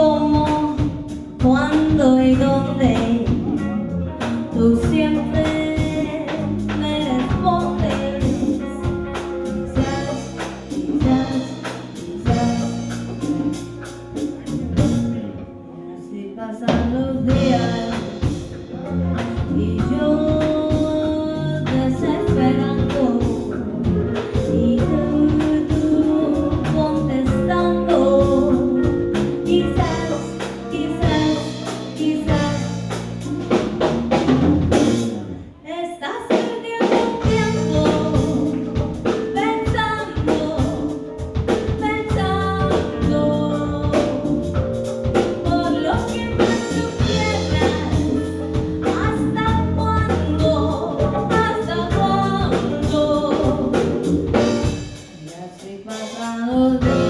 cómo, cuándo y dónde. the